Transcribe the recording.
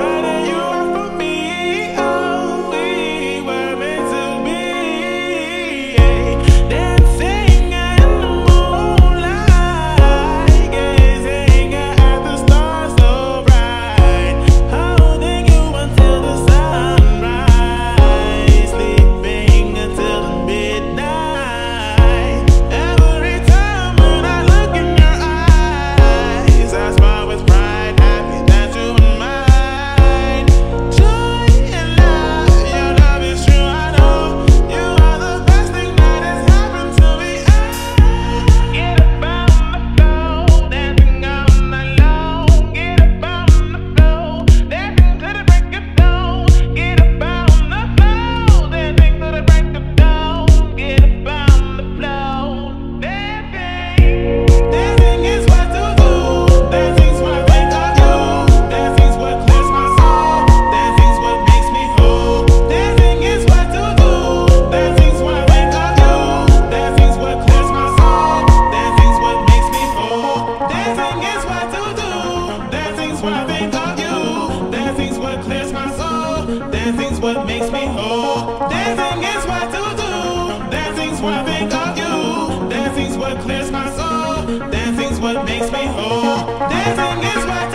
Father. Dancing is what